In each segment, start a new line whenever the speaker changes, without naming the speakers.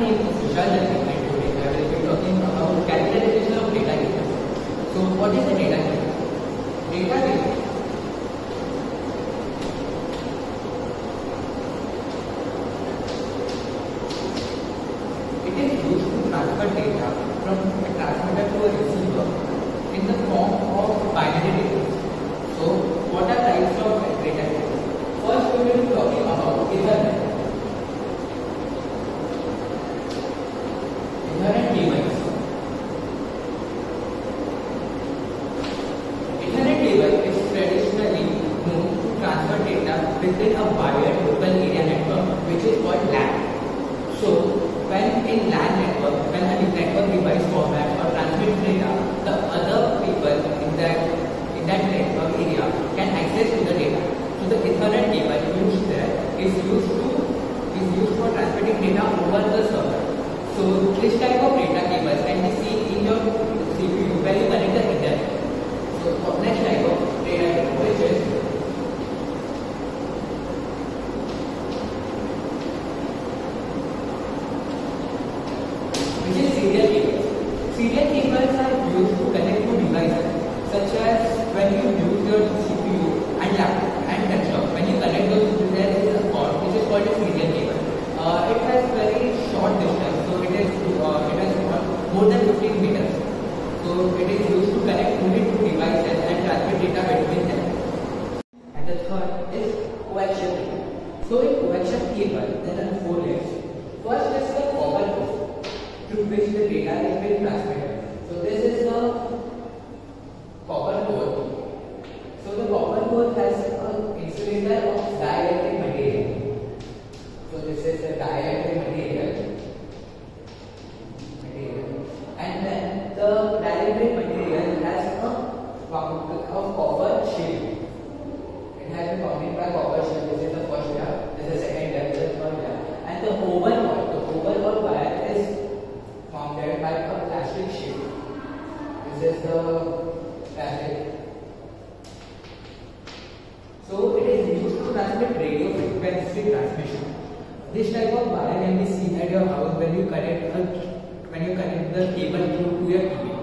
name is Vishal Jain and today I will be talking about characterization of data data. So what is a data data? Data data It is used to transfer data from a transmitter to a receiver in the form of binary data. Within a wired local area network which is called LAN. So when in LAN network, when a network device formats or transmits data, the other people in that in that network area can access to the data. So the Ethernet cable used there is used to is used for transmitting data over the server. So this type of data cables can be seen in your CPU when you connect the internet. So next type of data cable which is which is serial cables. Serial cables are used to connect to devices such as when you use your CPU and laptop and desktop. When you connect those, there is a cord which is called a serial cable. Uh, it has very short distance, so it is uh, it has more than 15 meters. So it is used to connect only two devices and transmit data between them. And the third is coaxial cable. So in coaxial cable, there are four layers. First is the copper core through which the data is being transmitted. So this is the copper core. So the copper core has an insulator of dielectric material. So this is the dielectric material. material. And then the dielectric material has a component of copper shield. It has been combined by copper shield. This is the first layer. This is the second layer. This is the third layer. And the oval wire, the oval or wire is formed by a plastic sheet. This is the plastic. So it is used to transmit radio frequency transmission. This type of wire can be seen at your house when you connect a, when you connect the cable to your TV.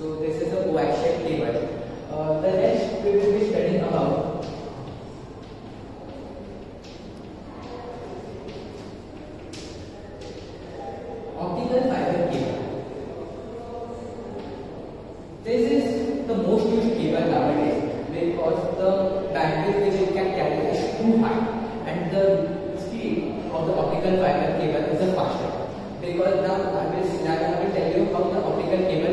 So this is a coaxial cable. Uh, the next we will be studying about optical fiber cable. This is the most used cable nowadays because the bandwidth which it can carry is too high and the speed of the optical fiber cable is faster. Because now I will, now I will tell you how the optical cable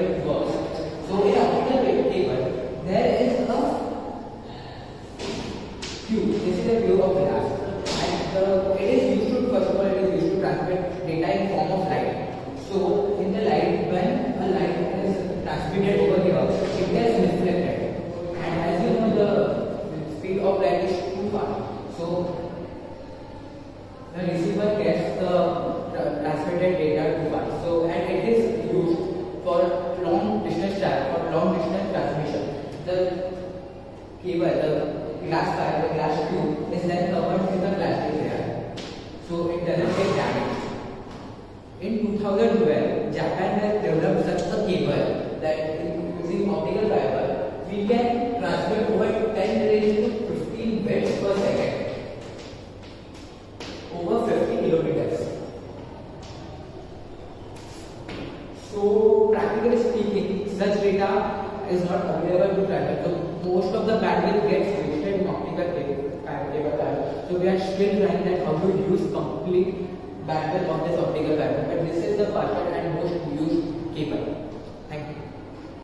the glass tube is then covered with a plastic layer. So it doesn't get damaged. In 2012, Japan has developed such a cable that using optical fiber, we can transmit over 10 raised to 15 bits per second. Over 50 kilometers. So, practically speaking, such data is not available to transmit. So, most of the bandwidth gets wasted in optical cable. cable. So, we are still trying that how to use complete bandwidth of this optical fiber. But this is the fastest and most used cable.